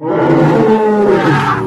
Thank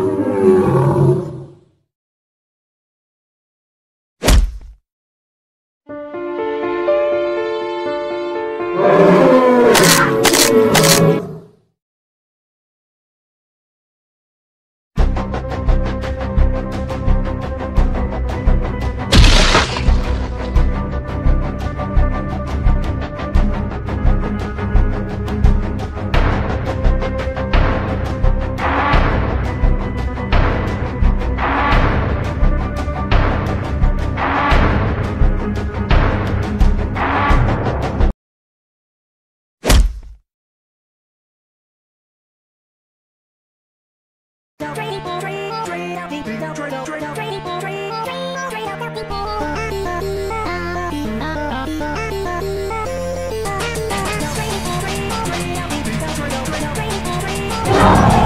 Wow.